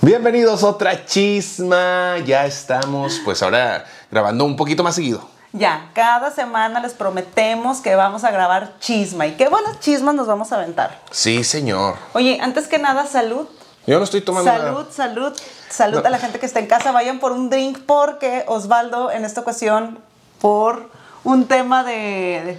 Bienvenidos a otra chisma. Ya estamos, pues ahora grabando un poquito más seguido. Ya, cada semana les prometemos que vamos a grabar chisma. Y qué buenas chismas nos vamos a aventar. Sí, señor. Oye, antes que nada, salud. Yo no estoy tomando Salud, nada. salud, salud a la gente que está en casa. Vayan por un drink porque Osvaldo, en esta ocasión, por un tema de. De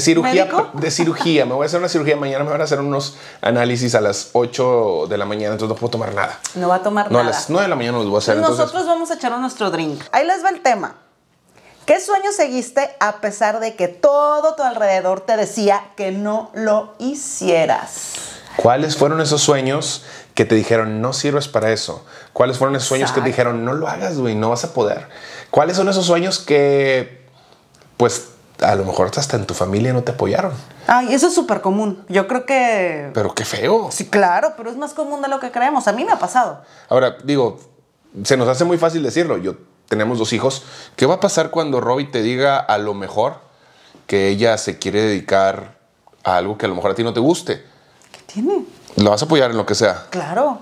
cirugía, ¿Médico? de cirugía. Me voy a hacer una cirugía mañana. Me van a hacer unos análisis a las 8 de la mañana, entonces no puedo tomar nada. de- no va a tomar No, a nada. las 9 de la mañana los voy a hacer. Entonces, Nosotros vamos a echar nuestro drink. Ahí les va el tema. ¿Qué sueño seguiste a pesar de que todo tu alrededor te decía que no lo hicieras? ¿cuáles fueron esos sueños que te dijeron no sirves para eso? ¿Cuáles fueron esos sueños que te dijeron no lo hagas, güey, no vas a poder? ¿Cuáles son esos sueños que, pues, a lo mejor hasta en tu familia no te apoyaron? Ay, eso es súper común. Yo creo que... Pero qué feo. Sí, claro, pero es más común de lo que creemos. A mí me ha pasado. Ahora, digo, se nos hace muy fácil decirlo. Yo tenemos dos hijos. ¿Qué va a pasar cuando Robbie te diga a lo mejor que ella se quiere dedicar a algo que a lo mejor a ti no te guste? ¿Qué tiene? ¿Lo vas a apoyar en lo que sea? Claro.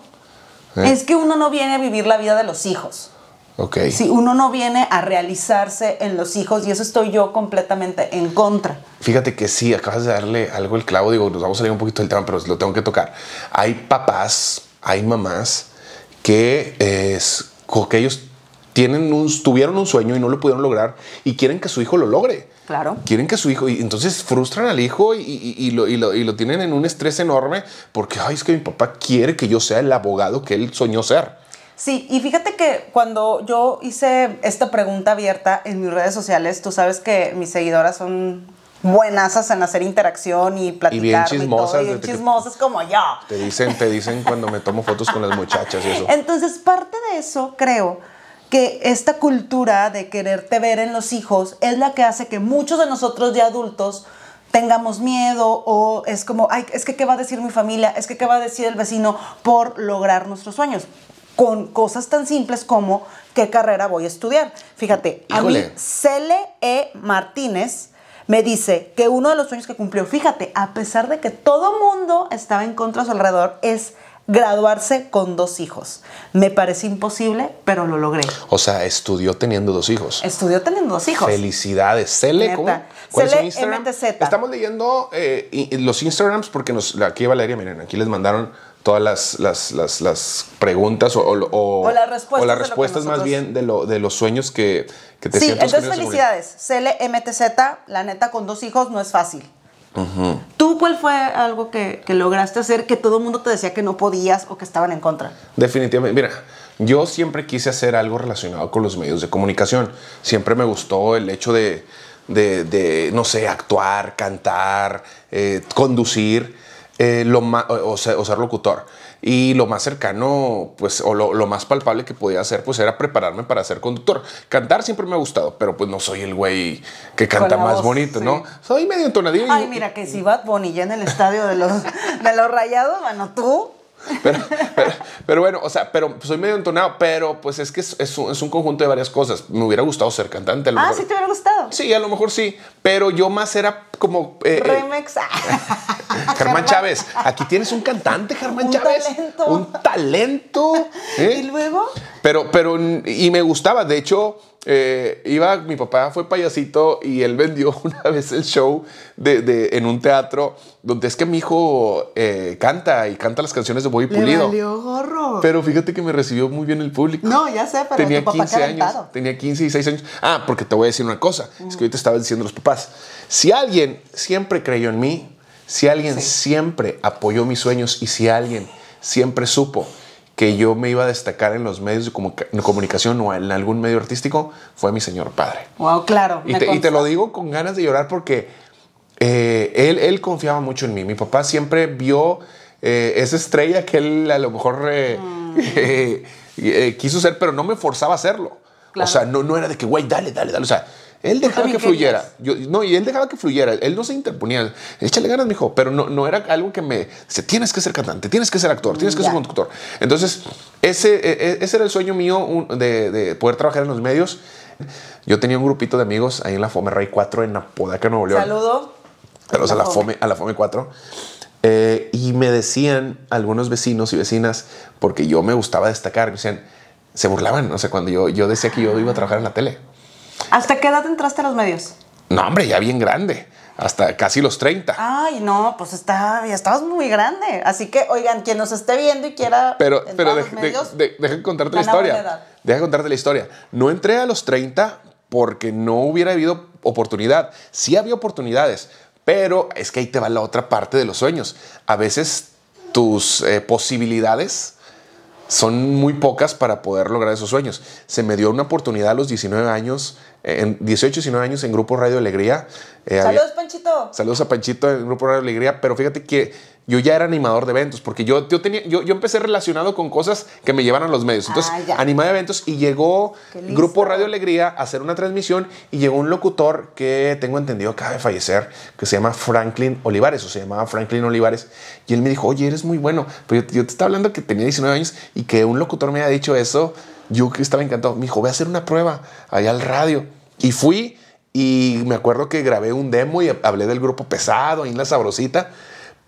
¿Eh? Es que uno no viene a vivir la vida de los hijos. Ok. Si uno no viene a realizarse en los hijos y eso estoy yo completamente en contra. Fíjate que sí, acabas de darle algo el clavo. Digo, nos vamos a salir un poquito del tema, pero lo tengo que tocar. Hay papás, hay mamás que, es, que ellos tienen un, tuvieron un sueño y no lo pudieron lograr y quieren que su hijo lo logre. Claro. Quieren que su hijo, y entonces frustran al hijo y, y- y lo, y lo- y lo tienen en un estrés enorme porque, ay, es que mi papá quiere que yo sea el abogado que él soñó ser. Sí, y fíjate que cuando yo hice esta pregunta abierta en mis redes sociales, tú sabes que mis seguidoras son buenasas en hacer interacción y platicar. chismosas, y bien desde que- chismosas como yo. Te dicen, te dicen cuando me tomo fotos con las muchachas y eso. Entonces, parte de eso, creo que esta cultura de quererte ver en los hijos es la que hace que muchos de nosotros de adultos tengamos miedo o es como, ay, es que qué va a decir mi familia, es que qué va a decir el vecino por lograr nuestros sueños. Con cosas tan simples como qué carrera voy a estudiar. Fíjate, a mí. Cele E. Martínez me dice que uno de los sueños que cumplió, fíjate, a pesar de que todo mundo estaba en contra a su alrededor, es graduarse con dos hijos. Me parece imposible, pero lo logré. O sea, estudió teniendo dos hijos. Estudió teniendo dos hijos. Felicidades. Cele. ¿cómo? ¿Cuál es su Cele Instagram? MTZ. Estamos leyendo eh, los Instagrams porque nos, aquí Valeria, miren, aquí les mandaron todas las, las, las, las preguntas o, o- o- O las respuestas las más bien de, lo, de los sueños que, que te Sí, entonces felicidades. Cele MTZ, la neta, con dos hijos no es fácil. ¿Tú cuál fue algo que, que lograste hacer que todo el mundo te decía que no podías o que estaban en contra? Definitivamente, mira, yo siempre quise hacer algo relacionado con los medios de comunicación. Siempre me gustó el hecho de, de- de, no sé, actuar, cantar, eh, conducir, eh, lo ma- o, ser, o ser locutor. Y lo más cercano, pues, o lo, lo más palpable que podía hacer, pues, era prepararme para ser conductor. Cantar siempre me ha gustado, pero pues no soy el güey que canta más voz, bonito, sí. ¿no? Soy medio entonadillo. Ay, y- mira, que si Bad Bunny ya en el estadio de los, de los rayados, bueno, tú. Pero, pero, pero bueno, o sea, pero soy medio entonado, pero pues es que es, es un, es un conjunto de varias cosas. Me hubiera gustado ser cantante. a lo Ah, mejor. sí te hubiera gustado. Sí, a lo mejor sí, pero yo más era como... eh, eh, Remix. Germán Chávez, aquí tienes un cantante, Germán Un Chávez. talento. Un talento. ¿eh? Y luego. Pero, pero, y me gustaba. De hecho, eh, iba, mi papá fue payasito y él vendió una vez el show de, de- en un teatro donde es que mi hijo eh, canta y canta las canciones de Bobby Le Pulido. valió gorro. Pero fíjate que me recibió muy bien el público. no, ya sé, pero tenía tu papá 15 qué años. Tenía 15 y 6 años. Ah, porque te voy a decir una cosa. Es que ahorita estabas diciendo los papás. Si alguien siempre creyó en mí, si alguien siempre apoyó mis sueños y si alguien siempre supo que yo me iba a destacar en los medios de comunica- de comunicación o en algún medio artístico, fue mi señor padre. Wow, claro. Y te, y te consta. lo digo con ganas de llorar porque eh, él, él confiaba mucho en mí. Mi papá siempre vio eh, esa estrella que él a lo mejor eh, Mm. quiso ser, pero no me forzaba a hacerlo. Claro. O sea, no, no era de que, güey, dale, dale, dale. O sea, él dejaba que fluyera. Yo, no, y él dejaba que fluyera. Él no se interponía. Échale ganas, mijo. Pero no, no era algo que me dice, tienes que ser cantante, tienes que ser actor, tienes que Ya. ser conductor. Entonces, ese, e- e- ese era el sueño mío de, de poder trabajar en los medios. Yo tenía un grupito de amigos ahí en la Fome Rey 4 en Apodaca, Nuevo León. Saludo. Saludos a la Fome, a la Fome 4. Eh, y me decían algunos vecinos y vecinas, porque yo me gustaba destacar, me decían, se burlaban, o sea, cuando yo, yo decía que yo iba a trabajar en la tele. ¿Hasta qué edad entraste a los medios? No, hombre, ya bien grande, hasta casi los 30. Ay, no, pues está, ya estabas muy grande. Así que, oigan, quien nos esté viendo y quiera. Pero, pero a los de- de- medios, de- deja contarte la historia. Deja contarte la historia. No entré a los 30 porque no hubiera habido oportunidad. Sí había oportunidades, pero es que ahí te va la otra parte de los sueños. A veces tus eh, posibilidades son muy pocas para poder lograr esos sueños. Se me dio una oportunidad a los 19 años, en 18, 19 años en Grupo Radio Alegría. Eh, había- Saludos, Panchito. Saludos a Panchito del Grupo Radio Alegría, pero fíjate que yo ya era animador de eventos, porque yo, yo, tenía, yo, yo empecé relacionado con cosas que me llevan a los medios. Entonces, Ah, animaba eventos y llegó. Grupo Radio Alegría a hacer una transmisión y llegó un locutor que tengo entendido acaba de fallecer, que se llama Franklin Olivares, o se llamaba Franklin Olivares, y él me dijo, oye, eres muy bueno, pero yo, yo te estaba hablando que tenía 19 años y que un locutor me había dicho eso, yo que estaba encantado, me dijo, voy a hacer una prueba allá al radio. Y fui y me acuerdo que grabé un demo y hablé del grupo pesado, y la sabrosita,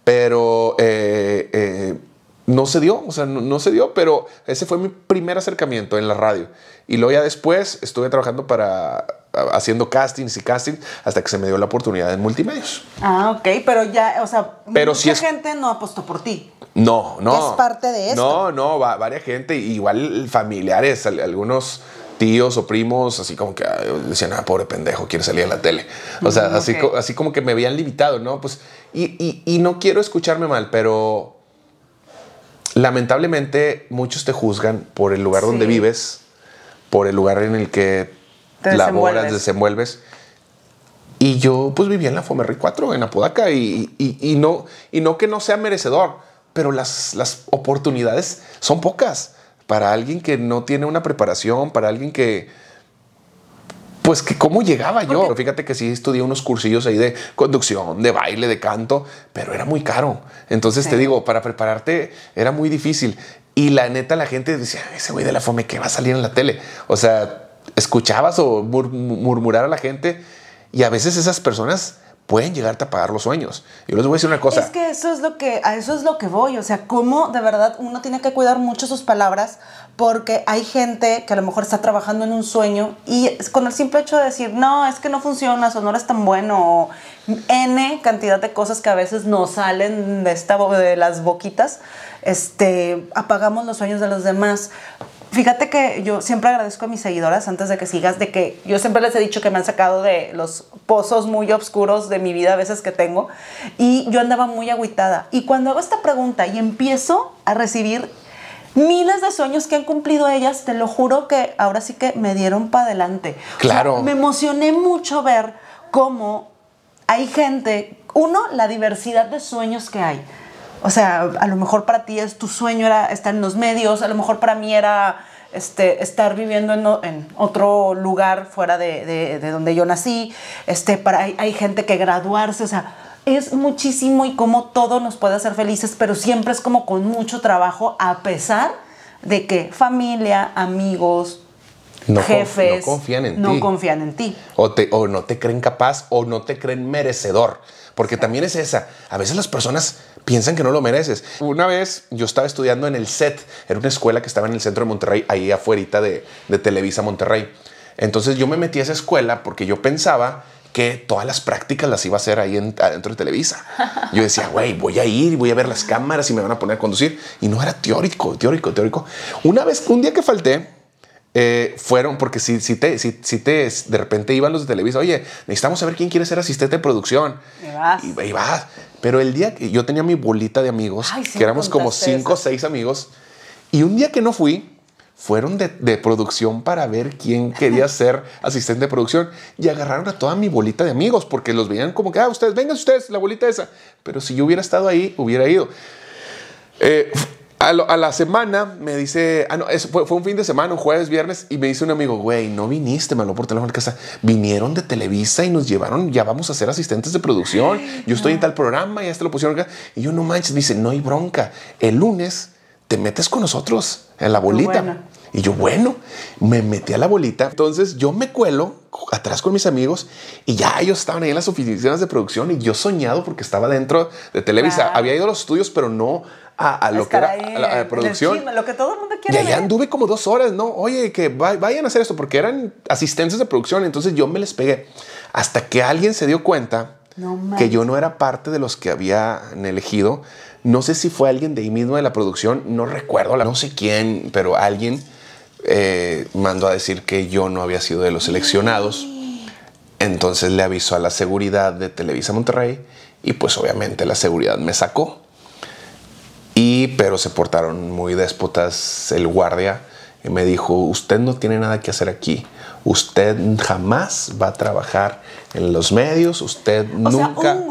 pero eh, eh, no se dio, o sea, no, no se dio, pero ese fue mi primer acercamiento en la radio. Y luego ya después estuve trabajando para, haciendo castings y castings hasta que se me dio la oportunidad en multimedios. Ah, ok, pero ya, o sea, Pero mucha sí es- gente no apostó por ti. No, no. Es parte de esto. No, no, va, varias gente, igual familiares, al- algunos tíos o primos, así como que decían, ah, pobre pendejo, quiere salir a la tele. O sea, Mm, así, así como que me habían limitado, ¿no? Pues, y, y- y no quiero escucharme mal, pero lamentablemente muchos te juzgan por el lugar donde vives, por el lugar en el que Te laboras, desenvuelves. desenvuelves. Y yo pues vivía en la Fomerri 4, en Apodaca, y, y- y no, y no que no sea merecedor, pero las, las oportunidades son pocas para alguien que no tiene una preparación, para alguien que... Pues que cómo llegaba yo. Porque- Fíjate que sí estudié unos cursillos ahí de conducción, de baile, de canto, pero era muy caro. Entonces Sí. te digo, para prepararte era muy difícil. Y la neta, la gente decía, ese güey de la fome que va a salir en la tele. O sea, escuchabas o mur- murmurar a la gente y a veces esas personas pueden llegarte a pagar los sueños. Yo les voy a decir una cosa. Es que eso es lo que, a eso es lo que voy. O sea, cómo de verdad uno tiene que cuidar mucho sus palabras porque hay gente que a lo mejor está trabajando en un sueño y con el simple hecho de decir, no, es que no funciona, o no eres tan bueno, o N cantidad de cosas que a veces nos salen de, esta, de las boquitas, este, apagamos los sueños de los demás. Fíjate que yo siempre agradezco a mis seguidoras antes de que sigas, de que yo siempre les he dicho que me han sacado de los pozos muy oscuros de mi vida a veces que tengo y yo andaba muy agüitada. Y cuando hago esta pregunta y empiezo a recibir miles de sueños que han cumplido ellas, te lo juro que ahora sí que me dieron para adelante. O sea, Claro. me emocioné mucho ver cómo hay gente, uno, la diversidad de sueños que hay. O sea, a lo mejor para ti es tu sueño era estar en los medios, a lo mejor para mí era este, estar viviendo en, otro lugar fuera de, de- de donde yo nací. Este, para, hay, hay gente que graduarse, o sea, es muchísimo y como todo nos puede hacer felices, pero siempre es como con mucho trabajo, a pesar de que familia, amigos, No con- jefes no confían en no ti. confían en ti. O, te- o no te creen capaz o no te creen merecedor. Porque también es esa. A veces las personas piensan que no lo mereces. Una vez yo estaba estudiando en el SET, era una escuela que estaba en el centro de Monterrey, ahí afuera de, de Televisa Monterrey. Entonces yo me metí a esa escuela porque yo pensaba que todas las prácticas las iba a hacer ahí en- adentro de Televisa. Yo decía, güey, voy a ir y voy a ver las cámaras y me van a poner a conducir. Y no era teórico, teórico, teórico. Una vez, un día que falté, eh, fueron porque si, si, te, si, si te de repente iban los de Televisa, oye, necesitamos saber quién quiere ser asistente de producción. Y vas. Y, y vas. Pero el día que yo tenía mi bolita de amigos, Ay, sí que éramos como cinco o seis amigos, y un día que no fui, fueron de, de producción para ver quién quería ser asistente de producción y agarraron a toda mi bolita de amigos porque los veían como que, ah, ustedes, vengan ustedes, la bolita esa. Pero si yo hubiera estado ahí, hubiera ido. Eh, a, lo- a la semana me dice, ah, no, eso fue, fue un fin de semana, un jueves, viernes, y me dice un amigo, güey, no viniste, me habló por teléfono en casa, vinieron de Televisa y nos llevaron, ya vamos a ser asistentes de producción, yo estoy en tal programa, ya este lo pusieron acá, y yo no manches, dice, no hay bronca, el lunes te metes con nosotros en la bolita. Y yo, bueno, me metí a la bolita. Entonces yo me cuelo atrás con mis amigos y ya ellos estaban ahí en las oficinas de producción y yo soñado porque estaba dentro de Televisa. Claro. Había ido a los estudios, pero no a, a lo que era ahí a la, a producción. chisme, lo que todo el mundo Y quiere allá ver. anduve como dos horas, ¿no? Oye, que va- vayan a hacer esto porque eran asistentes de producción. Entonces yo me les pegué hasta que alguien se dio cuenta No que yo no era parte de los que habían elegido. No sé si fue alguien de ahí mismo de la producción, no recuerdo, la- no sé quién, pero alguien eh, mandó a decir que yo no había sido de los seleccionados. Entonces le avisó a la seguridad de Televisa Monterrey y pues obviamente la seguridad me sacó. Y pero se portaron muy déspotas el guardia y me dijo, usted no tiene nada que hacer aquí. Usted jamás va a trabajar en los medios, usted O nunca... sea, un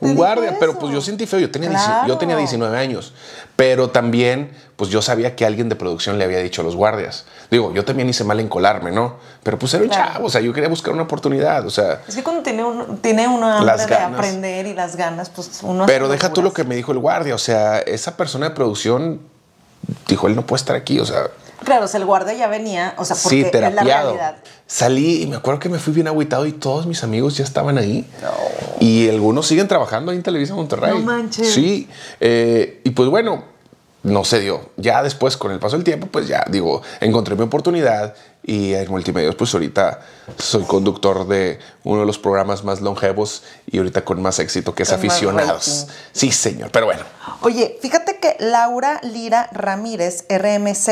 Un guardia, pero pues yo sentí feo, yo tenía, 10 yo tenía Claro. 19 años, pero también pues yo sabía que alguien de producción le había dicho a los guardias. Digo, yo también hice mal en colarme, ¿no? Pero pues era un Claro. chavo, o sea, yo quería buscar una oportunidad, o sea, Es que cuando tiene uno, tiene uno hambre de aprender y las ganas, pues uno pero deja tú lo que me dijo el guardia, o sea, esa persona de producción dijo, él no puede estar aquí, o sea, Claro, o sea, el guardia ya venía, o sea, porque sí, es la terapiado. realidad. Salí y me acuerdo que me fui bien agüitado y todos mis amigos ya estaban ahí. Y algunos siguen trabajando ahí en Televisa Monterrey. No manches. Sí. eh, y pues bueno, no se dio. Ya después, con el paso del tiempo, pues ya digo, encontré mi oportunidad y en Multimedios, pues ahorita soy conductor de uno de los programas más longevos y ahorita con más éxito que es Con aficionados. Sí, señor. Pero bueno, Oye, fíjate que Laura Lira Ramírez, RMZ,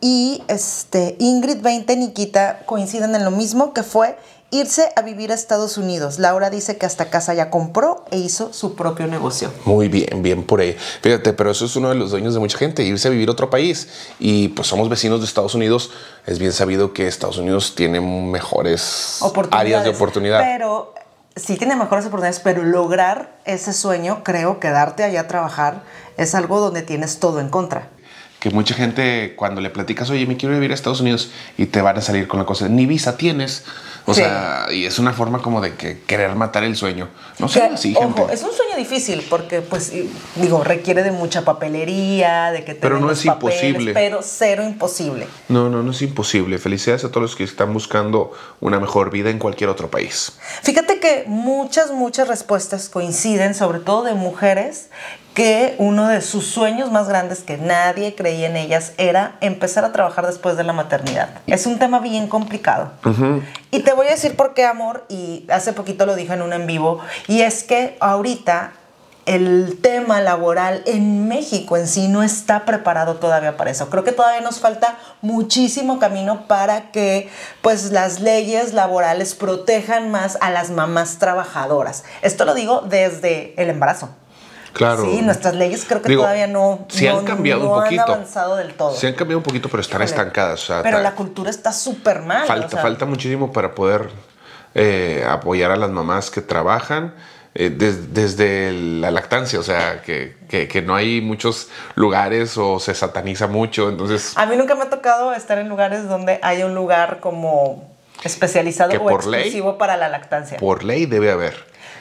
y este, Ingrid 20 Nikita coinciden en lo mismo, que fue irse a vivir a Estados Unidos. Laura dice que hasta casa ya compró e hizo su propio negocio. Muy bien, bien por ahí. Fíjate, pero eso es uno de los dueños de mucha gente, irse a vivir a otro país. Y pues somos vecinos de Estados Unidos. Es bien sabido que Estados Unidos tiene mejores áreas de oportunidad. Pero sí tiene mejores oportunidades, pero lograr ese sueño, creo, quedarte allá a trabajar, es algo donde tienes todo en contra. que mucha gente cuando le platicas, oye, me quiero vivir a Estados Unidos y te van a salir con la cosa, ni visa tienes. O Sí. sea, y es una forma como de que querer matar el sueño. No sé, así, ojo, gente. es un sueño difícil porque, pues, digo, requiere de mucha papelería, de que te Pero no los es imposible. Pero cero imposible. No, no, no es imposible. Felicidades a todos los que están buscando una mejor vida en cualquier otro país. Fíjate que muchas, muchas respuestas coinciden, sobre todo de mujeres, que uno de sus sueños más grandes que nadie creía en ellas era empezar a trabajar después de la maternidad. Es un tema bien complicado. Y te voy a decir por qué, amor, y hace poquito lo dije en un en vivo, y es que ahorita el tema laboral en México en sí no está preparado todavía para eso. Creo que todavía nos falta muchísimo camino para que pues las leyes laborales protejan más a las mamás trabajadoras. Esto lo digo desde el embarazo. Claro. Sí, nuestras leyes creo que Digo, todavía no, no, han cambiado no un poquito. han avanzado del todo. Se han cambiado un poquito, pero están Híjole. estancadas. o sea, Pero la cultura está súper mal. Falta, o sea, falta muchísimo para poder eh, apoyar a las mamás que trabajan eh, des- desde la lactancia, o sea, que, que- que no hay muchos lugares o se sataniza mucho, entonces A mí nunca me ha tocado estar en lugares donde haya un lugar como especializado o ley- exclusivo para la lactancia. por ley debe haber.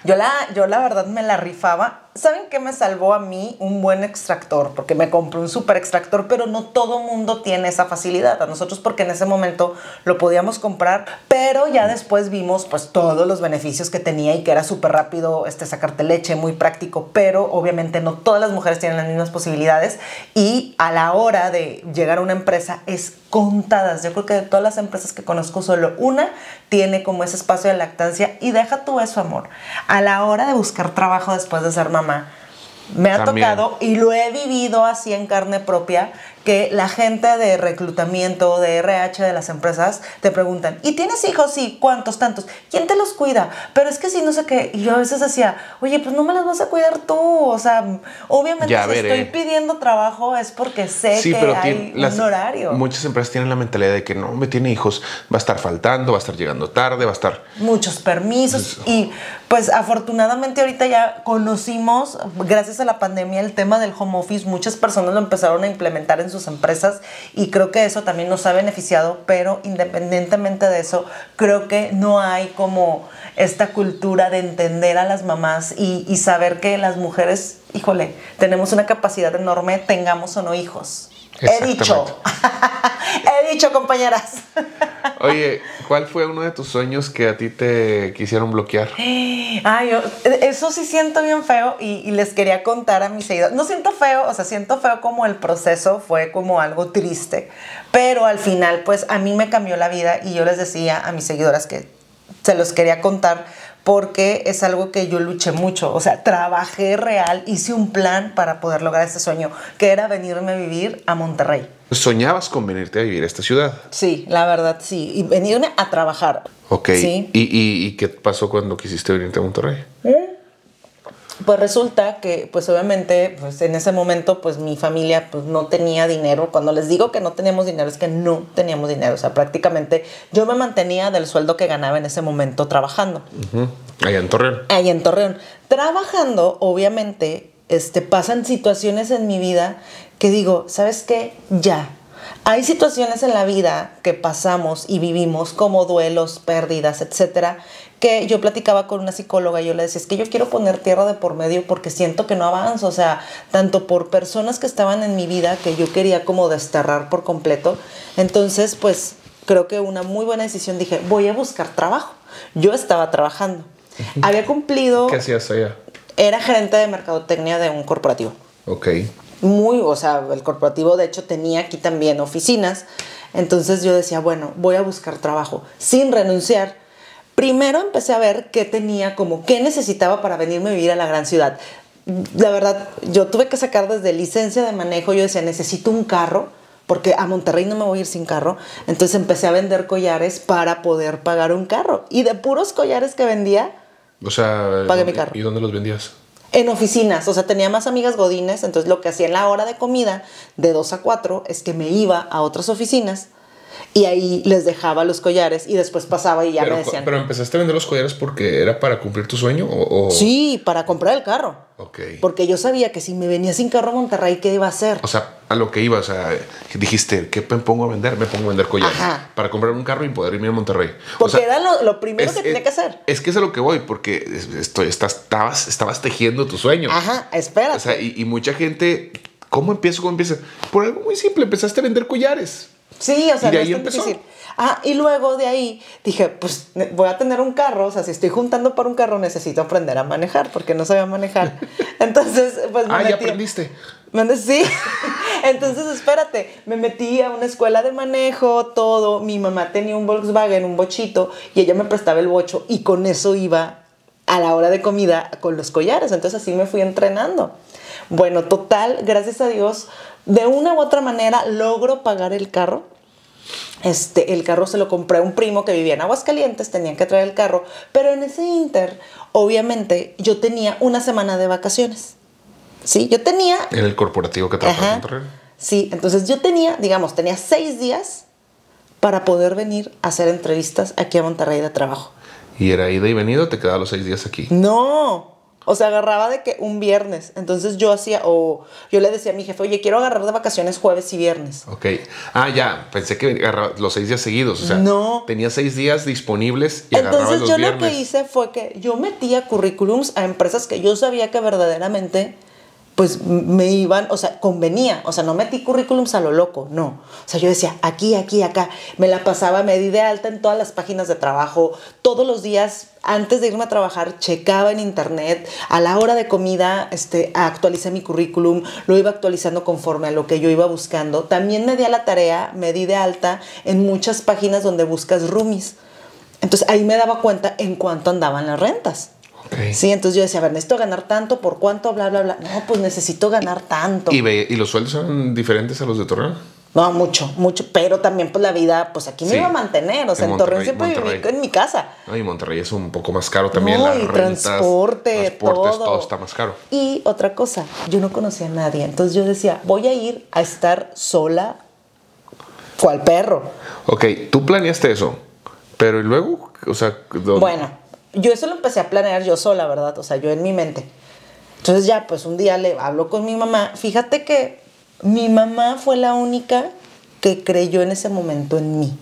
Yo la, yo la verdad me la rifaba. ¿Saben qué me salvó a mí? Un buen extractor, porque me compré un super extractor, pero no todo mundo tiene esa facilidad. A nosotros porque en ese momento lo podíamos comprar, pero ya después vimos pues todos los beneficios que tenía y que era súper rápido este, sacarte leche, muy práctico, pero obviamente no todas las mujeres tienen las mismas posibilidades y a la hora de llegar a una empresa es contadas. Yo creo que de todas las empresas que conozco, solo una tiene como ese espacio de lactancia y deja tú eso, amor. A la hora de buscar trabajo después de ser mamá, me ha También. tocado y lo he vivido así en carne propia que la gente de reclutamiento, de RH de las empresas, te preguntan, ¿y tienes hijos? Sí, ¿cuántos? Tantos. ¿Quién te los cuida? Pero es que si no sé qué. Y yo a veces decía, oye, pues no me los vas a cuidar tú. O sea, obviamente Ya si veré. estoy pidiendo trabajo es porque sé Sí, que pero hay tien- un las- horario. muchas empresas tienen la mentalidad de que no, me tiene hijos, va a estar faltando, va a estar llegando tarde, va a estar... muchos permisos y pues afortunadamente ahorita ya conocimos, gracias a la pandemia, el tema del home office, muchas personas lo empezaron a implementar en sus empresas y creo que eso también nos ha beneficiado, pero independientemente de eso, creo que no hay como esta cultura de entender a las mamás y, saber que las mujeres, híjole, tenemos una capacidad enorme, tengamos o no hijos. He dicho. He dicho, compañeras. Oye, ¿cuál fue uno de tus sueños que a ti te quisieron bloquear? Ay, yo, eso sí siento bien feo y, y, les quería contar a mis seguidores. No siento feo, o sea, siento feo como el proceso fue como algo triste, pero al final, pues a mí me cambió la vida y yo les decía a mis seguidoras que se los quería contar porque es algo que yo luché mucho, o sea, trabajé real, hice un plan para poder lograr este sueño, que era venirme a vivir a Monterrey. ¿Soñabas con venirte a vivir a esta ciudad? Sí, la verdad sí, y venirme a trabajar. Ok, ¿Sí? ¿Y, y, y qué pasó cuando quisiste venirte a Monterrey? ¿Eh? Pues resulta que, pues obviamente, pues en ese momento, pues mi familia pues no tenía dinero. Cuando les digo que no teníamos dinero, es que no teníamos dinero. O sea, prácticamente yo me mantenía del sueldo que ganaba en ese momento trabajando. Uh -huh. Allá en Torreón. Allá en Torreón. Trabajando, obviamente, este, pasan situaciones en mi vida que digo, ¿sabes qué? Ya. Hay situaciones en la vida que pasamos y vivimos como duelos, pérdidas, etcétera, que yo platicaba con una psicóloga y yo le decía, es que yo quiero poner tierra de por medio porque siento que no avanzo, o sea, tanto por personas que estaban en mi vida que yo quería como desterrar por completo. Entonces, pues creo que una muy buena decisión dije, voy a buscar trabajo. Yo estaba trabajando. Había cumplido... ¿Qué hacías allá? Era gerente de mercadotecnia de un corporativo. Ok. Muy, o sea, el corporativo de hecho tenía aquí también oficinas. Entonces yo decía, bueno, voy a buscar trabajo sin renunciar primero empecé a ver qué tenía, como qué necesitaba para venirme a vivir a la gran ciudad. La verdad, yo tuve que sacar desde licencia de manejo, yo decía, necesito un carro, porque a Monterrey no me voy a ir sin carro. Entonces empecé a vender collares para poder pagar un carro. Y de puros collares que vendía, o sea, pagué mi carro. ¿Y dónde los vendías? En oficinas, o sea, tenía más amigas godines, entonces lo que hacía en la hora de comida, de 2 a 4, es que me iba a otras oficinas y ahí les dejaba los collares y después pasaba y ya pero, me decían. Pero empezaste a vender los collares porque era para cumplir tu sueño o, o... Sí, para comprar el carro. Ok. Porque yo sabía que si me venía sin carro a Monterrey, ¿qué iba a hacer? O sea, a lo que iba, o sea, dijiste, ¿qué me pongo a vender? Me pongo a vender collares. Ajá. Para comprar un carro y poder irme a Monterrey. Porque o sea, era lo, lo primero es, que tenía es, que hacer. Es que es a lo que voy, porque estoy, estás, estabas, estabas tejiendo tu sueño. Ajá, espérate. O sea, y, y mucha gente, ¿cómo empiezo? ¿Cómo empieza? Por algo muy simple, empezaste a vender collares. Sí, o sea, y de no ahí es tan empezó. difícil. Ah, y luego de ahí dije, pues voy a tener un carro, o sea, si estoy juntando para un carro necesito aprender a manejar, porque no sabía manejar. Entonces, pues me Ah, ya metí- aprendiste. ¿Mande? Sí. Entonces, espérate, me metí a una escuela de manejo, todo. Mi mamá tenía un Volkswagen, un bochito, y ella me prestaba el bocho, y con eso iba a la hora de comida con los collares. Entonces, así me fui entrenando. Bueno, total, gracias a Dios, de una u otra manera logro pagar el carro. Este, el carro se lo compré a un primo que vivía en Aguascalientes, tenían que traer el carro, pero en ese inter, obviamente, yo tenía una semana de vacaciones. Sí, yo tenía En el corporativo que trabajas Ajá. en Monterrey. Sí, entonces yo tenía, digamos, tenía seis días para poder venir a hacer entrevistas aquí a Monterrey de trabajo. Y era ida y venido, te quedaba los seis días aquí. No, o sea, agarraba de que un viernes. Entonces yo hacía, o yo le decía a mi jefe, oye, quiero agarrar de vacaciones jueves y viernes. Ok. Ah, ya. Pensé que agarraba los seis días seguidos. O sea, No. tenía seis días disponibles y agarraba Entonces los yo viernes. lo que hice fue que yo metía currículums a empresas que yo sabía que verdaderamente pues me iban, o sea, convenía, o sea, no metí currículums a lo loco, no. O sea, yo decía, aquí, aquí, acá, me la pasaba, me di de alta en todas las páginas de trabajo, todos los días antes de irme a trabajar, checaba en internet, a la hora de comida, este, actualicé mi currículum, lo iba actualizando conforme a lo que yo iba buscando. También me di la tarea, me di de alta en muchas páginas donde buscas roomies. Entonces ahí me daba cuenta en cuánto andaban las rentas. Sí, entonces yo decía, a ver, necesito ganar tanto, ¿por cuánto? Bla, bla, bla. No, pues necesito ganar tanto. ¿Y, ve- ¿Y los sueldos eran diferentes a los de Torreón? No, mucho, mucho. Pero también, pues la vida, pues aquí me Sí. iba a mantener. O sea, En en, Torreón Monterrey, siempre viví en mi casa. No, y Monterrey es un poco más caro también. No, las y rentas, transporte, todo. todo está más caro. Y otra cosa, yo no conocía a nadie. Entonces yo decía, voy a ir a estar sola, cual perro. Ok, tú planeaste eso, pero ¿y luego? O sea, ¿dónde- Bueno, yo eso lo empecé a planear yo sola, ¿verdad? O sea, yo en mi mente. Entonces ya, pues un día le hablo con mi mamá. Fíjate que Mi mamá fue la única que creyó en ese momento en mí.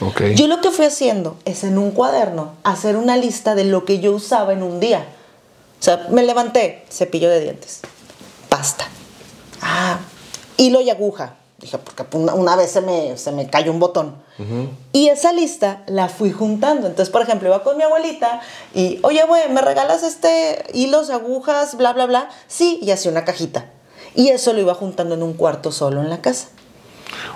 Ok. Yo lo que fui haciendo es en un cuaderno hacer una lista de lo que yo usaba en un día. O sea, me levanté, cepillo de dientes, pasta, ah, hilo y aguja. Dije, porque una, una vez se me, se me cayó un botón. Y esa lista la fui juntando. Entonces, por ejemplo, iba con mi abuelita y, oye, güey, ¿me regalas este hilos, agujas, bla, bla, bla? Sí, y hacía una cajita. Y eso lo iba juntando en un cuarto solo en la casa.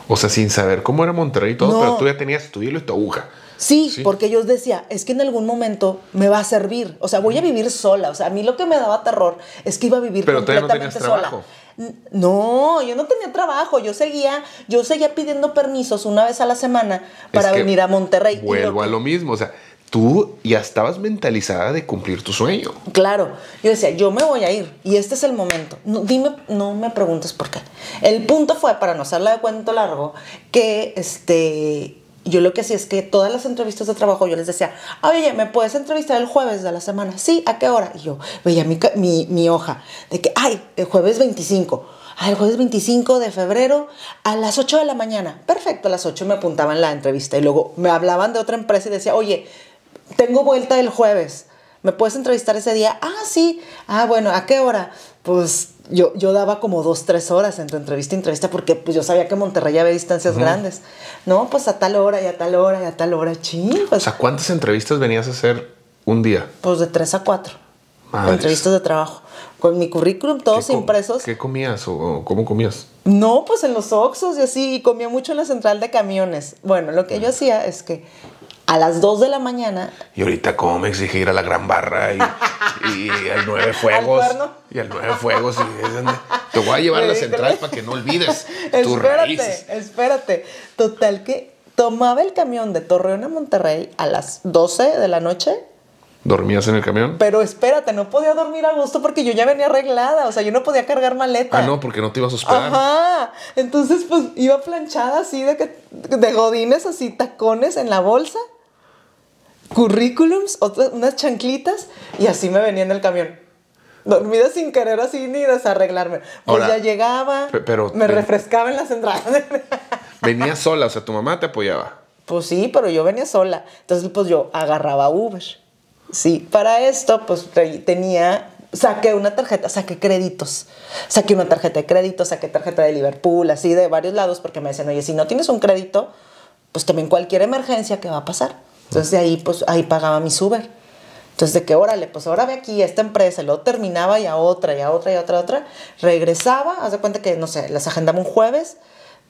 O sea, sin saber cómo era Monterrey y todo, No. pero tú ya tenías tu hilo y tu aguja. Sí, Sí. porque yo decía, es que en algún momento me va a servir. O sea, voy a vivir sola. O sea, a mí lo que me daba terror es que iba a vivir Pero no completamente sola. trabajo. No, yo no tenía trabajo. Yo seguía, yo seguía pidiendo permisos una vez a la semana para Es que venir a Monterrey. Vuelvo a lo mismo. O sea, tú ya estabas mentalizada de cumplir tu sueño. Claro, yo decía, yo me voy a ir y este es el momento. No, dime, no me preguntes por qué. El punto fue, para no hacerla de cuento largo, que este, yo lo que hacía es que todas las entrevistas de trabajo yo les decía, oye, ¿me puedes entrevistar el jueves de la semana? Sí, ¿a qué hora? Y yo veía mi, mi hoja de que, ay, el jueves 25. Ah, el jueves 25 de febrero a las 8 de la mañana. Perfecto, a las 8 me apuntaban la entrevista y luego me hablaban de otra empresa y decía, oye, tengo vuelta el jueves. ¿Me puedes entrevistar ese día? Ah, sí. Ah, bueno, ¿a qué hora? Pues yo, yo daba como dos, tres horas entre entrevista y entrevista porque pues yo sabía que Monterrey había distancias grandes. No, pues a tal hora y a tal hora y a tal hora. Ching, O pues, sea, ¿cuántas entrevistas venías a hacer un día? pues de tres a cuatro. Entrevistas de trabajo. Con mi currículum, todos ¿Qué co- impresos. ¿Qué comías o, o cómo comías? No, pues en los Oxxos y así, y comía mucho en la central de camiones. Bueno, lo que yo hacía es que a las 2 de la mañana Y ahorita, ¿cómo me exige ir a la Gran Barra y, y al Nueve Fuegos? y al Nueve Fuegos. Y te voy a llevar a la central para que no olvides tus espérate, raíces. espérate. Total que tomaba el camión de Torreón a Monterrey a las 12 de la noche. ¿Dormías en el camión? Pero espérate, no podía dormir a gusto porque yo ya venía arreglada. O sea, yo no podía cargar maleta. Ah, no, porque no te ibas a hospedar. Ajá. Entonces, pues iba planchada así de, que, de godines, así tacones en la bolsa, currículums, otras, unas chanclitas y así me venía en el camión. Dormida sin querer así ni desarreglarme. Pues Ahora, ya llegaba, pe- pero- me pero- refrescaba en las entradas. Venías sola, o sea, tu mamá te apoyaba. Pues sí, pero yo venía sola. Entonces, pues yo agarraba Uber. Sí, para esto, pues te- tenía, saqué una tarjeta, saqué créditos. Saqué una tarjeta de crédito, saqué tarjeta de Liverpool, así de varios lados, porque me decían, oye, si no tienes un crédito, pues también cualquier emergencia, ¿qué va a pasar? Entonces, de ahí, pues ahí pagaba mi Uber. Entonces, de que órale, pues ahora ve aquí esta empresa, luego terminaba y a otra, y a otra, y a otra, a otra. Regresaba, haz de cuenta que, no sé, las agendaba un jueves,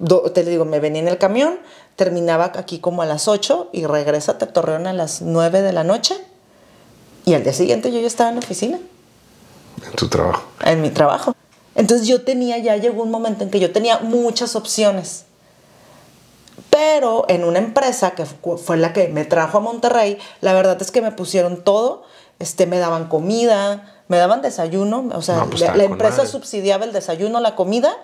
do- te digo, me venía en el camión, terminaba aquí como a las 8 y regresa a Torreón a las 9 de la noche. Y al día siguiente yo ya estaba en la oficina, En tu trabajo. en mi trabajo. Entonces yo tenía, ya llegó un momento en que yo tenía muchas opciones. Pero en una empresa que fu- fue la que me trajo a Monterrey, la verdad es que me pusieron todo. Este, me daban comida, me daban desayuno. O sea, No, pues, la, la empresa madre. subsidiaba el desayuno, la comida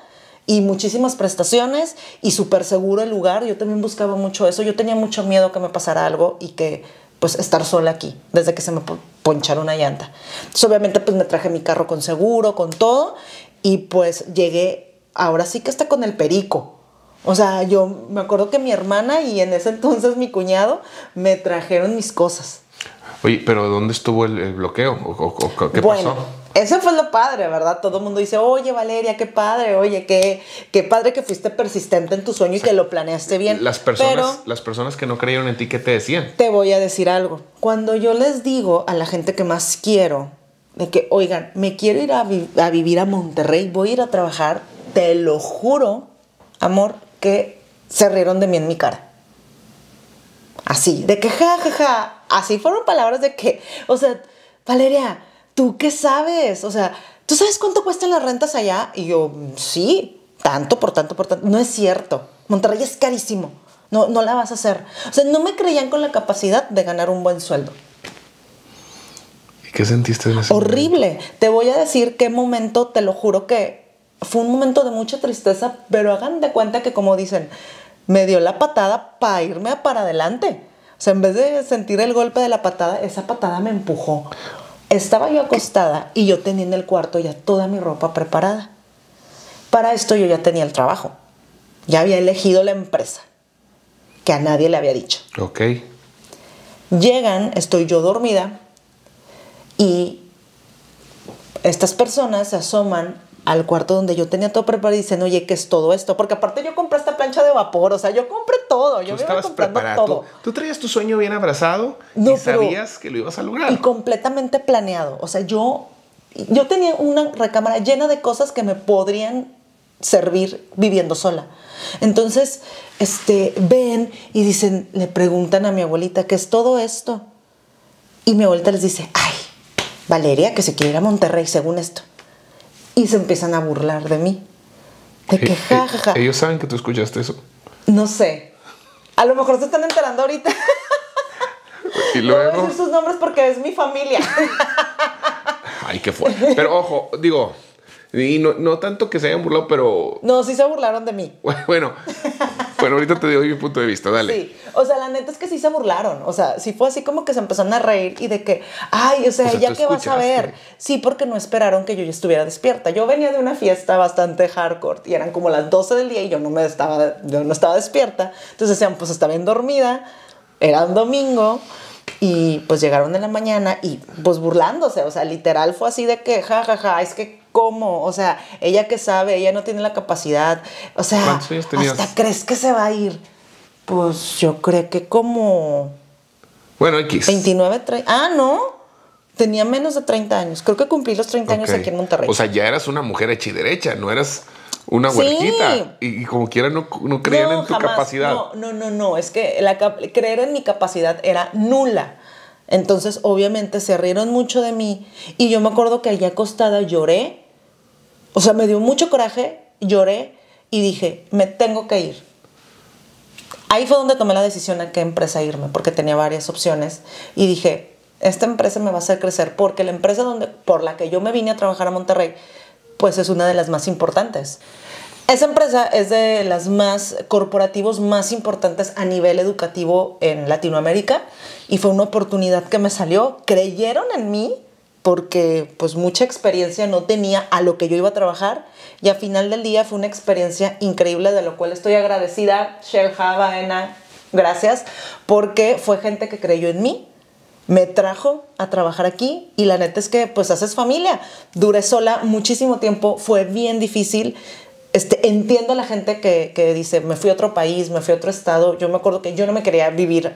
y muchísimas prestaciones y súper seguro el lugar. Yo también buscaba mucho eso. Yo tenía mucho miedo que me pasara algo y que pues estar sola aquí desde que se me po- ponchara una llanta. Entonces obviamente pues me traje mi carro con seguro, con todo y pues llegué ahora sí que hasta con el perico. O sea, yo me acuerdo que mi hermana y en ese entonces mi cuñado me trajeron mis cosas. Oye, pero ¿dónde estuvo el, el bloqueo? ¿O, o- o- qué bueno, pasó? Eso fue lo padre, ¿verdad? Todo el mundo dice, oye Valeria, qué padre, oye, qué, qué padre que fuiste persistente en tu sueño y que lo planeaste bien. Las personas, Pero las personas que no creyeron en ti, ¿qué te decían? te voy a decir algo. Cuando yo les digo a la gente que más quiero, de que, oigan, me quiero ir a, vi- a vivir a Monterrey, voy a ir a trabajar, te lo juro, amor, que se rieron de mí en mi cara. Así, de que ja, ja, ja. Así fueron palabras de que, o sea, Valeria, ¿tú qué sabes? O sea, ¿tú sabes cuánto cuestan las rentas allá? Y yo, sí, tanto, por tanto, por tanto. No es cierto. Monterrey es carísimo. No, no la vas a hacer. O sea, no me creían con la capacidad de ganar un buen sueldo. ¿Y qué sentiste en ese momento? Horrible. Te voy a decir qué momento, te lo juro que fue un momento de mucha tristeza, pero hagan de cuenta que como dicen, me dio la patada para irme para adelante. O sea, en vez de sentir el golpe de la patada, esa patada me empujó. Estaba yo acostada y yo tenía en el cuarto ya toda mi ropa preparada. Para esto yo ya tenía el trabajo. Ya había elegido la empresa, que a nadie le había dicho. Ok. Llegan, estoy yo dormida y estas personas se asoman al cuarto donde yo tenía todo preparado y dicen, oye, ¿qué es todo esto? Porque aparte yo compré esta plancha de vapor, o sea, yo compré todo, yo me iba estabas comprando preparado. todo. Tú, tú traías tu sueño bien abrazado No, y sabías que lo ibas a lograr. Y completamente planeado. O sea, yo, yo tenía una recámara llena de cosas que me podrían servir viviendo sola. Entonces, este, ven y dicen, le preguntan a mi abuelita, ¿qué es todo esto? Y mi abuelita les dice, ay, Valeria, que se quiere ir a Monterrey según esto. Y se empiezan a burlar de mí. De que, Eh, ja, eh. Ellos saben que tú escuchaste eso. No sé. A lo mejor se están enterando ahorita. Y No voy a luego. decir sus nombres porque es mi familia. Ay, qué fuerte. Pero ojo, digo, y no, no tanto que se hayan burlado, pero No, sí se burlaron de mí. bueno, bueno, ahorita te doy mi punto de vista, dale. Sí, o sea, la neta es que sí se burlaron. O sea, sí fue así como que se empezaron a reír y de que, ay, o sea, O sea, ya que vas a ver. Sí, porque no esperaron que yo ya estuviera despierta. Yo venía de una fiesta bastante hardcore y eran como las 12 del día y yo no me estaba, yo no estaba despierta. Entonces decían, pues está bien dormida. Era un domingo y pues llegaron en la mañana y pues burlándose. O sea, literal fue así de que, ja, ja, ja, es que cómo, o sea, ella que sabe, ella no tiene la capacidad. O sea, ¿Cuántos años tenías? hasta crees que se va a ir. Pues yo creo que como Bueno, X. 29, 30. Ah, no. Tenía menos de 30 años. Creo que cumplí los 30 años aquí en Monterrey. O sea, ya eras una mujer hecha y derecha, no eras una Sí. huerquita. Y, y como quiera no, no creían No, en tu jamás. capacidad. No, no, no, no. Es que la creer en mi capacidad era nula. Entonces, obviamente, se rieron mucho de mí. Y yo me acuerdo que allí acostada lloré. O sea, me dio mucho coraje, lloré y dije, me tengo que ir. Ahí fue donde tomé la decisión a qué empresa irme, porque tenía varias opciones. Y dije, esta empresa me va a hacer crecer, porque la empresa donde, por la que yo me vine a trabajar a Monterrey, pues es una de las más importantes. Esa empresa es de las más corporativos más importantes a nivel educativo en Latinoamérica y fue una oportunidad que me salió. Creyeron en mí porque pues mucha experiencia no tenía a lo que yo iba a trabajar y al final del día fue una experiencia increíble de lo cual estoy agradecida, Shelha Baena, gracias, porque fue gente que creyó en mí, me trajo a trabajar aquí y la neta es que pues haces familia. Duré sola muchísimo tiempo, fue bien difícil. Este, entiendo a la gente que, que dice, me fui a otro país, me fui a otro estado. Yo me acuerdo que yo no me quería vivir,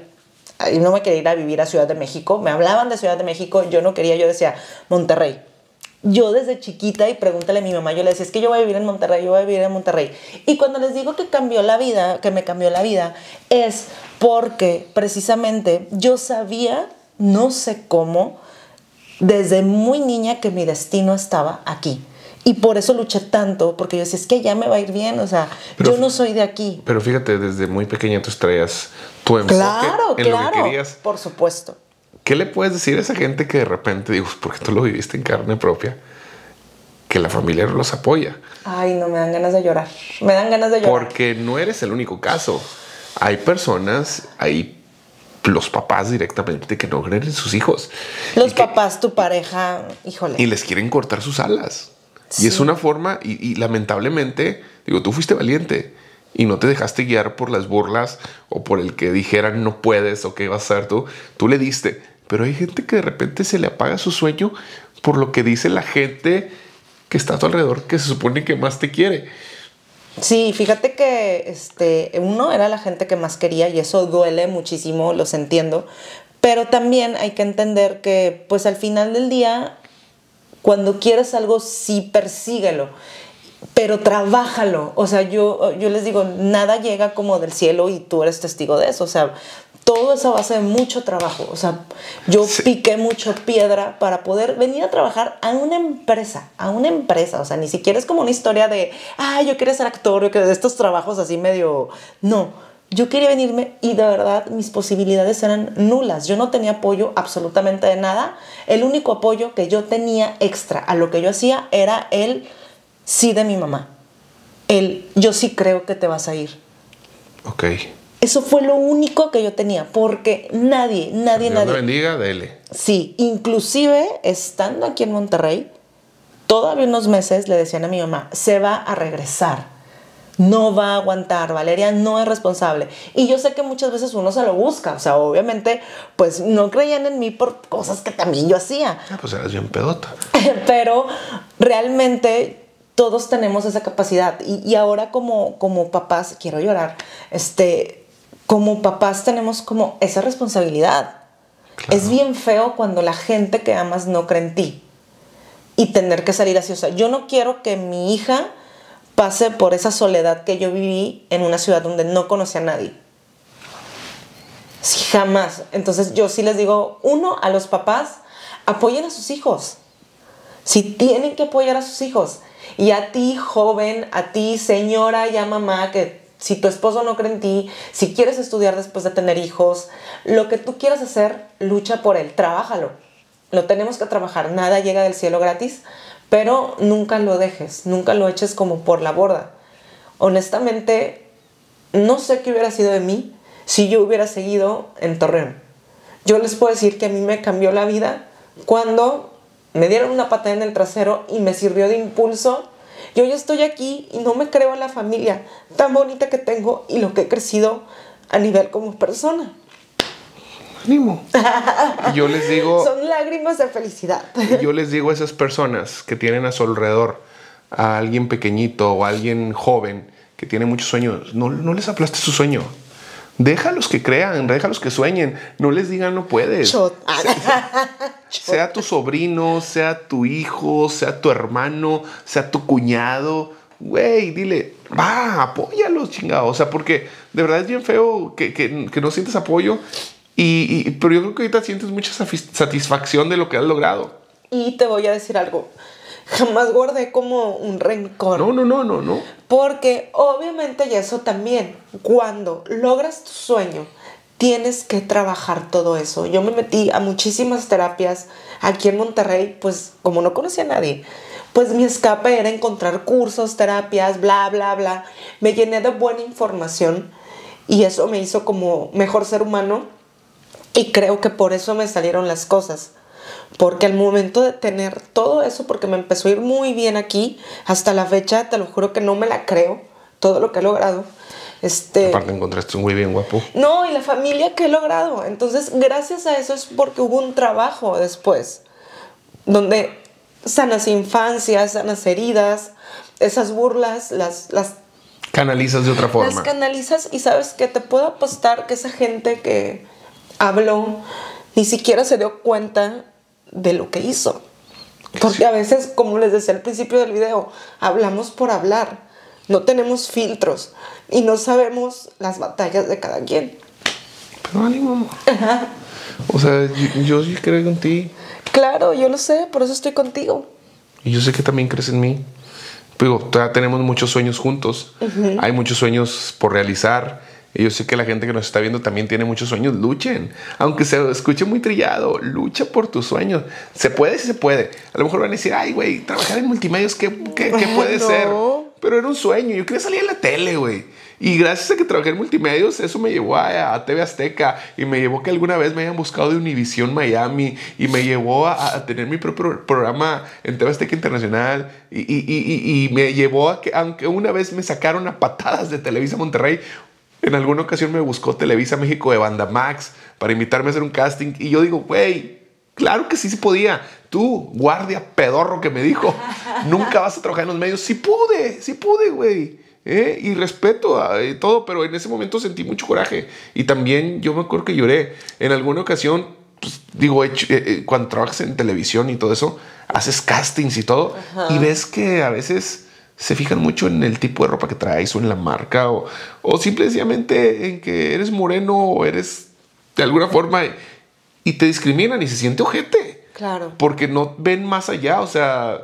no me quería ir a vivir a Ciudad de México. Me hablaban de Ciudad de México, yo no quería, yo decía, Monterrey. Yo desde chiquita, y pregúntale a mi mamá, yo le decía, es que yo voy a vivir en Monterrey, yo voy a vivir en Monterrey. Y cuando les digo que cambió la vida, que me cambió la vida, es porque precisamente yo sabía, no sé cómo, desde muy niña que mi destino estaba aquí. Y por eso luché tanto, porque yo decía, es que ya me va a ir bien, o sea, Pero- yo no soy de aquí. Pero fíjate, desde muy pequeña tú traías tu enfoque Claro, en lo claro, que querías. por supuesto. ¿Qué le puedes decir a esa gente que de repente, digo, porque tú lo viviste en carne propia, que la familia no los apoya? Ay, no me dan ganas de llorar. Me dan ganas de llorar. Porque no eres el único caso. Hay personas, hay los papás directamente que no creen en sus hijos. Los que- papás, tu pareja, híjole. y les quieren cortar sus alas. Y es una forma, y, y lamentablemente, digo, tú fuiste valiente y no te dejaste guiar por las burlas o por el que dijeran no puedes o qué vas a hacer tú. Tú le diste. Pero hay gente que de repente se le apaga su sueño por lo que dice la gente que está a tu alrededor, que se supone que más te quiere. Sí, fíjate que este, uno era la gente que más quería y eso duele muchísimo, los entiendo. Pero también hay que entender que, pues al final del día, cuando quieres algo, sí persíguelo, pero trabájalo. O sea, yo, yo les digo, nada llega como del cielo y tú eres testigo de eso. O sea, todo es a base de mucho trabajo. O sea, yo Sí. piqué mucho piedra para poder venir a trabajar a una empresa, a una empresa. O sea, ni siquiera es como una historia de, ah, yo quería ser actor, yo quería de estos trabajos así medio. No. Yo quería venirme y de verdad mis posibilidades eran nulas. Yo no tenía apoyo absolutamente de nada. El único apoyo que yo tenía extra a lo que yo hacía era el sí de mi mamá. El yo sí creo que te vas a ir. Ok. Eso fue lo único que yo tenía, porque nadie, nadie, Dios nadie. bendiga, dele. Sí, inclusive estando aquí en Monterrey, todavía unos meses le decían a mi mamá, se va a regresar. No va a aguantar, Valeria no es responsable. Y yo sé que muchas veces uno se lo busca, o sea, obviamente, pues no creían en mí por cosas que también yo hacía. Ah, pues eras bien pedota. Pero realmente todos tenemos esa capacidad. Y, y, ahora como, como papás, quiero llorar, este, como papás tenemos como esa responsabilidad. Claro. Es bien feo cuando la gente que amas no cree en ti y tener que salir así. O sea, yo no quiero que mi hija pase por esa soledad que yo viví en una ciudad donde no conocía a nadie. Jamás. Entonces yo sí les digo, uno, a los papás, apoyen a sus hijos. Si tienen que apoyar a sus hijos. Y a ti, joven, a ti, señora, ya mamá, que si tu esposo no cree en ti, si quieres estudiar después de tener hijos, lo que tú quieras hacer, lucha por él, trabájalo. Lo tenemos que trabajar, nada llega del cielo gratis, pero nunca lo dejes, nunca lo eches como por la borda. Honestamente, no sé qué hubiera sido de mí si yo hubiera seguido en Torreón. Yo les puedo decir que a mí me cambió la vida cuando me dieron una patada en el trasero y me sirvió de impulso. Yo estoy aquí y no me creo la familia tan bonita que tengo y lo que he crecido a nivel como persona. Ánimo. yo les digo. Son lágrimas de felicidad. Yo les digo a esas personas que tienen a su alrededor a alguien pequeñito o a alguien joven que tiene muchos sueños, no, no les aplaste su sueño. Déjalos que crean, déjalos que sueñen. No les digan no puedes. Sea, sea, tu sobrino, sea tu hijo, sea tu hermano, sea tu cuñado. Güey, dile, va, apóyalos, chingados. O sea, porque de verdad es bien feo que, que, que no sientes apoyo y, y, pero yo creo que ahorita sientes mucha satisfacción de lo que has logrado. Y te voy a decir algo. Jamás guardé como un rencor. No, no, no, no, no. Porque obviamente, y eso también, cuando logras tu sueño, tienes que trabajar todo eso. Yo me metí a muchísimas terapias aquí en Monterrey, pues como no conocía a nadie, pues mi escape era encontrar cursos, terapias, bla, bla, bla. Me llené de buena información y eso me hizo como mejor ser humano y creo que por eso me salieron las cosas. Porque al momento de tener todo eso, porque me empezó a ir muy bien aquí, hasta la fecha, te lo juro que no me la creo, todo lo que he logrado. Este, Aparte encontraste muy bien guapo. No, y la familia que he logrado. Entonces, gracias a eso es porque hubo un trabajo después, donde sanas infancias, sanas heridas, esas burlas, las, las canalizas de otra forma. Las canalizas y sabes que te puedo apostar que esa gente que habló, ni siquiera se dio cuenta de lo que hizo. Porque a veces, como les decía al principio del video, hablamos por hablar, no tenemos filtros y no sabemos las batallas de cada quien. Pero ánimo, amor. O sea, yo, sí creo en ti. Claro, yo lo sé, por eso estoy contigo. Y yo sé que también crees en mí. Pero todavía tenemos muchos sueños juntos. Hay muchos sueños por realizar y yo sé que la gente que nos está viendo también tiene muchos sueños. Luchen. Aunque se escuche muy trillado, lucha por tus sueños. Se puede, sí se puede. A lo mejor van a decir, ay, güey, trabajar en multimedios, ¿qué, qué, qué puede ser? Pero era un sueño. Yo quería salir en la tele, güey. Y gracias a que trabajé en multimedios, eso me llevó a, a, TV Azteca y me llevó que alguna vez me hayan buscado de Univision Miami y me llevó a, a tener mi propio programa en TV Azteca Internacional y, y, y, y, me llevó a que, aunque una vez me sacaron a patadas de Televisa Monterrey, en alguna ocasión me buscó Televisa México de Banda Max para invitarme a hacer un casting y yo digo, güey, claro que sí se podía. Tú, guardia pedorro que me dijo, nunca vas a trabajar en los medios. Sí pude, sí pude, güey. ¿eh? Y respeto a todo, pero en ese momento sentí mucho coraje. Y también yo me acuerdo que lloré. En alguna ocasión, pues, digo, eh, eh, cuando trabajas en televisión y todo eso, haces castings y todo, Ajá. y ves que a veces se fijan mucho en el tipo de ropa que traes o en la marca o, o simplemente en que eres moreno o eres de alguna forma y te discriminan y se siente ojete. Claro. Porque no ven más allá, o sea,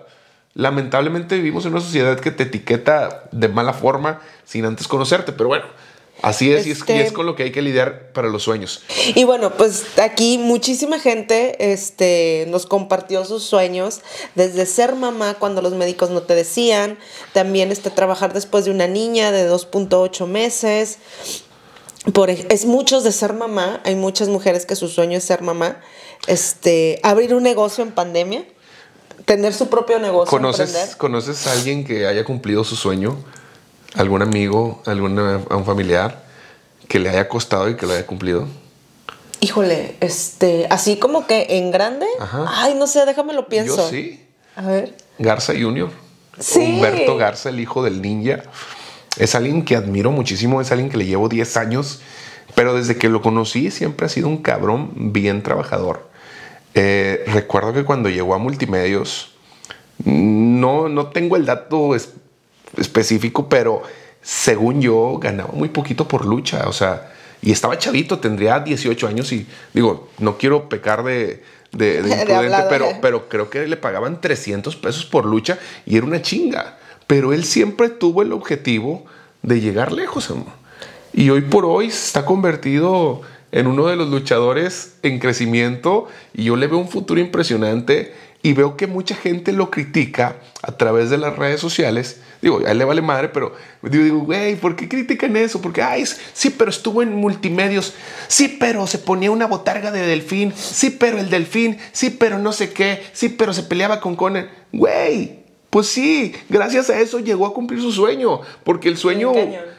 lamentablemente vivimos en una sociedad que te etiqueta de mala forma sin antes conocerte, pero bueno, Así es, este, y es, y es, con lo que hay que lidiar para los sueños. Y bueno, pues aquí muchísima gente este, nos compartió sus sueños, desde ser mamá cuando los médicos no te decían, también este, trabajar después de una niña de 2.8 meses. Por, es muchos de ser mamá, hay muchas mujeres que su sueño es ser mamá, este, abrir un negocio en pandemia. tener su propio negocio. ¿Conoces, emprender. ¿Conoces a alguien que haya cumplido su sueño? ¿Algún amigo, alguna, a un familiar que le haya costado y que lo haya cumplido? Híjole, este, así como que en grande. Ajá. Ay, no sé, déjame lo pienso. Yo sí. A ver. Garza Jr. Sí. Humberto Garza, el hijo del ninja. Es alguien que admiro muchísimo, es alguien que le llevo 10 años, pero desde que lo conocí siempre ha sido un cabrón bien trabajador. Eh, recuerdo que cuando llegó a Multimedios, no, no tengo el dato específico, pero según yo ganaba muy poquito por lucha, o sea, y estaba chavito, tendría 18 años y digo, no quiero pecar de, de, de De imprudente, pero, pero creo que le pagaban 300 pesos por lucha y era una chinga. Pero él siempre tuvo el objetivo de llegar lejos, amor. Y hoy por hoy se está convertido en uno de los luchadores en crecimiento y yo le veo un futuro impresionante y veo que mucha gente lo critica a través de las redes sociales. Digo, a él le vale madre, pero digo, güey, ¿por qué critican eso? Porque, ay, sí, pero estuvo en multimedios. Sí, pero se ponía una botarga de delfín. Sí, pero el delfín. Sí, pero no sé qué. Sí, pero se peleaba con Conan. Güey, pues sí, gracias a eso llegó a cumplir su sueño. Porque el sueño,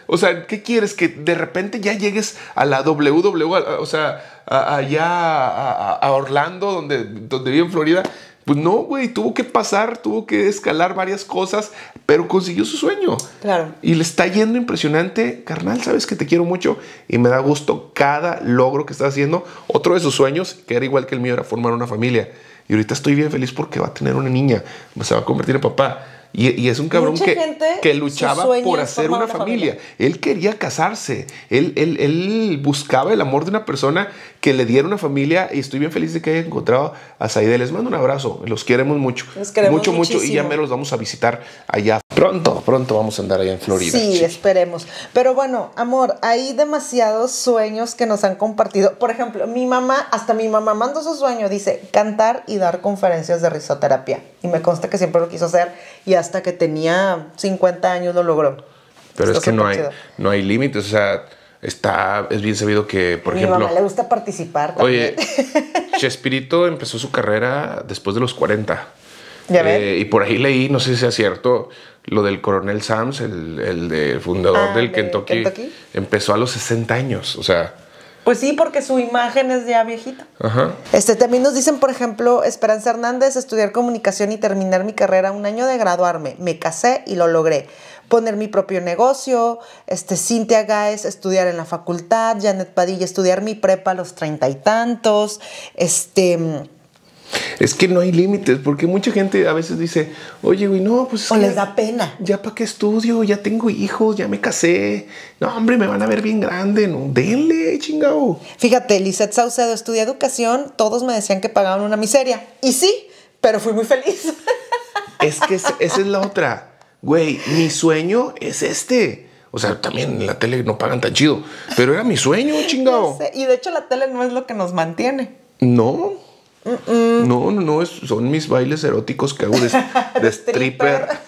o sea, ¿qué quieres? Que de repente ya llegues a la WWE, a- o sea, allá a, a- a Orlando, donde, donde vive en Florida. Pues no, güey, tuvo que pasar, tuvo que escalar varias cosas, pero consiguió su sueño. Claro. Y le está yendo impresionante. Carnal, sabes que te quiero mucho y me da gusto cada logro que estás haciendo. Otro de sus sueños, que era igual que el mío, era formar una familia. Y ahorita estoy bien feliz porque va a tener una niña, se va a convertir en papá. Y, y es un cabrón que, que luchaba por hacer una una familia. familia. Él quería casarse. Él, él, él buscaba el amor de una persona que le diera una familia. Y estoy bien feliz de que haya encontrado a Saide. Les mando un abrazo. Los queremos mucho. Los queremos mucho, mucho. Y ya muchísimo. me los vamos a visitar allá. Pronto, pronto vamos a andar allá en Florida. Sí, esperemos. Pero bueno, amor, hay demasiados sueños que nos han compartido. Por ejemplo, mi mamá, hasta mi mamá mandó su sueño, dice cantar y dar conferencias de risoterapia. Y me consta que siempre lo quiso hacer y hasta que tenía 50 años lo logró. Pero es que no hay, no hay límites. O sea, está, es bien sabido que, por mi ejemplo. mamá le gusta participar Oye, también. Chespirito empezó su carrera después de los 40. Ya. Eh, y por ahí leí, no sé si sea cierto, lo del coronel Sams, el, el de fundador Ah, del de Kentucky, Kentucky. empezó a los 60 años. O sea, Pues sí, porque su imagen es ya viejita. ajá. Este, también nos dicen, por ejemplo, Esperanza Hernández, estudiar comunicación y terminar mi carrera un año de graduarme. Me casé y lo logré. Poner mi propio negocio, este, Cintia Gáez, estudiar en la facultad, Janet Padilla, estudiar mi prepa a los treinta y tantos, este, Es que no hay límites, porque mucha gente a veces dice, oye, güey, no, pues es o que les da pena. Ya para qué estudio, ya tengo hijos, ya me casé. No, hombre, me van a ver bien grande. No, denle, chingado. Fíjate, Lisette Saucedo, estudié educación, todos me decían que pagaban una miseria. Y sí, pero fui muy feliz. Es que es- esa es la otra. Güey, mi sueño es este. O sea, también en la tele no pagan tan chido. Pero era mi sueño, chingado. y de hecho la tele no es lo que nos mantiene. No. No, no, no. es- son mis bailes eróticos que hago de, de stripper.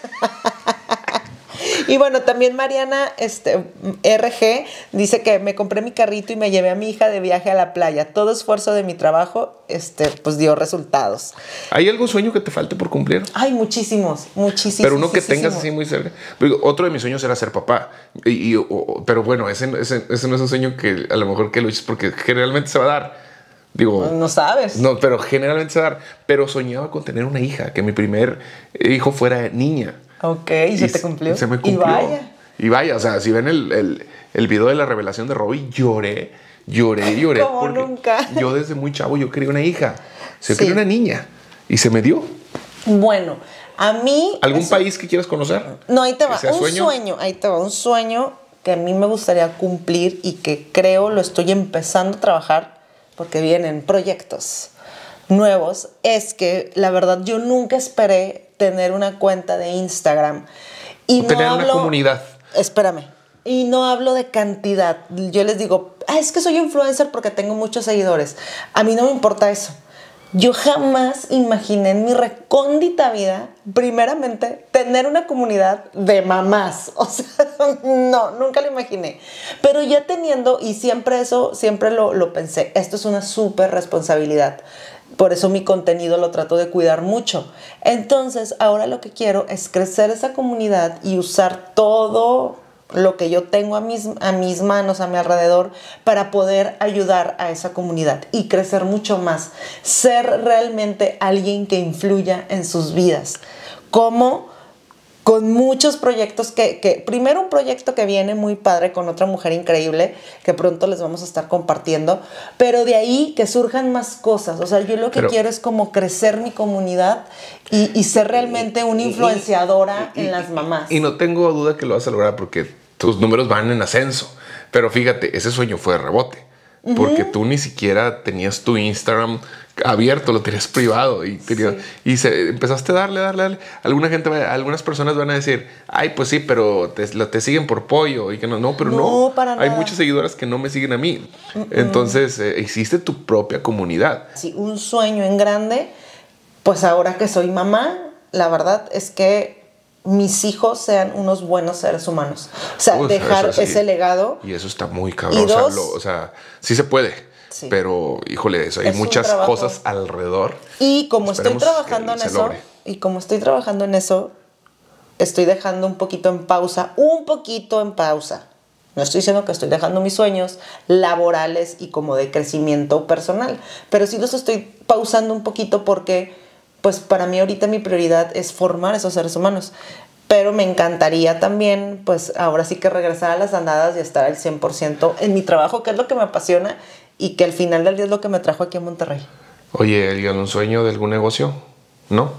Y bueno, también Mariana este, RG dice que me compré mi carrito y me llevé a mi hija de viaje a la playa. Todo esfuerzo de mi trabajo este, pues dio resultados. ¿Hay algún sueño que te falte por cumplir? Hay muchísimos, muchísimos. Pero uno que tengas así muy cerca. Otro de mis sueños era ser papá. Y, y- o- o- pero bueno, ese, ese- ese no es un sueño que a lo mejor que luches porque generalmente se va a dar. Digo, No sabes. no, pero generalmente se va a dar. Pero soñaba con tener una hija, que mi primer hijo fuera niña. Ok, y se te cumplió. Se me Y cumplió. vaya. Y vaya, o sea, si ven el, el, el video de la revelación de Robbie, lloré, lloré, lloré. Como nunca. Yo desde muy chavo, yo quería una hija. Yo Sí. quería una niña. Y se me dio. Bueno, a mí... ¿Algún eso- país que quieras conocer? No, ahí te ¿Que va. Un sueño? sueño? ahí te va. Un sueño que a mí me gustaría cumplir y que creo lo estoy empezando a trabajar porque vienen proyectos nuevos. Es que la verdad yo nunca esperé tener una cuenta de Instagram. Y O tener una comunidad. Espérame. Y no hablo de cantidad. Yo les digo, ah, es que soy influencer porque tengo muchos seguidores. A mí no me importa eso. Yo jamás imaginé en mi recóndita vida, primeramente, tener una comunidad de mamás. O sea, no, nunca lo imaginé. Pero ya teniendo, y siempre eso, siempre lo, lo pensé, esto es una súper responsabilidad. Por eso mi contenido lo trato de cuidar mucho. Entonces, ahora lo que quiero es crecer esa comunidad y usar todo lo que yo tengo a mis, a mis manos, a mi alrededor, para poder ayudar a esa comunidad y crecer mucho más. Ser realmente alguien que influya en sus vidas. Como con muchos proyectos que, que, primero un proyecto que viene muy padre con otra mujer increíble que pronto les vamos a estar compartiendo, pero de ahí que surjan más cosas. O sea, yo lo que Pero- quiero es como crecer mi comunidad y, y ser realmente una influenciadora Y- y- en las mamás. Y no tengo duda que lo vas a lograr porque tus números van en ascenso. Pero fíjate, ese sueño fue de rebote. Porque tú ni siquiera tenías tu Instagram abierto, lo tenías privado y, tenías- y se, empezaste a darle, darle, darle. Alguna gente, va- algunas personas van a decir, ay, pues sí, pero te, siguen por pollo y que no, no, pero no. No, para Hay nada. muchas seguidoras que no me siguen a mí. Entonces, eh, hiciste tu propia comunidad. Sí, un sueño en grande, pues ahora que soy mamá, la verdad es que mis hijos sean unos buenos seres humanos. O sea, Uf, dejar eso sí. ese legado. Y eso está muy cabrón. Y o, sea, dos- lo- o sea, sí se puede. Sí. Pero, híjole, eso, hay Es muchas cosas alrededor. Y como estoy trabajando en eso, y como estoy trabajando en eso, estoy dejando un poquito en pausa, un poquito en pausa. No estoy diciendo que estoy dejando mis sueños laborales y como de crecimiento personal, pero sí los estoy pausando un poquito porque, pues para mí ahorita mi prioridad es formar esos seres humanos. Pero me encantaría también, pues ahora sí que regresar a las andadas y estar al 100% en mi trabajo, que es lo que me apasiona y que al final del día es lo que me trajo aquí a Monterrey. Oye, ¿alguien un sueño de algún negocio? ¿No?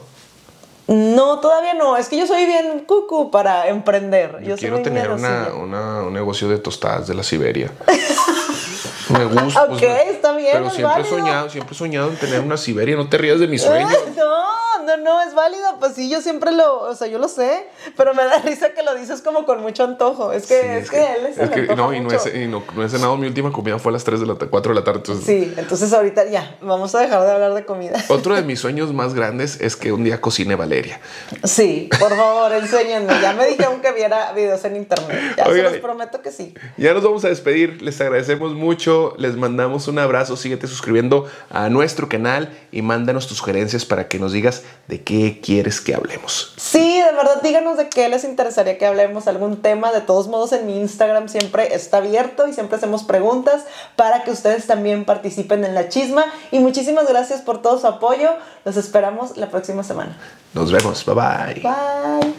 No, todavía no. Es que yo soy bien cucu para emprender. Yo, quiero tener una, una- un negocio de tostadas de la Siberia. me gusta. Ok, está bien, Pero siempre he soñado, siempre he soñado en tener una Siberia. No te rías de mi sueño. Ay, No, no, no, es válido. Pues sí, yo siempre lo, o sea, yo lo sé, pero me da risa que lo dices como con mucho antojo. Es que, Sí, es, que, él es le que- no, y no he, y no, no he cenado. Mi última comida fue a las 3 de la 4 de la tarde. Entonces, Sí, entonces ahorita ya, vamos a dejar de hablar de comida. Otro de mis sueños más grandes es que un día cocine Valeria. Sí, por favor, enséñenme. Ya me dijeron que viera videos en internet. Ya Oigan. se los prometo que sí. Ya nos vamos a despedir, les agradecemos mucho, les mandamos un abrazo, síguete suscribiendo a nuestro canal y mándanos tus sugerencias para que nos digas de qué quieres que hablemos. Sí, de verdad, díganos de qué les interesaría que hablemos, algún tema. De todos modos, en mi Instagram siempre está abierto y siempre hacemos preguntas para que ustedes también participen en la chisma. Y muchísimas gracias por todo su apoyo. Los esperamos la próxima semana. Nos vemos, bye bye. Bye.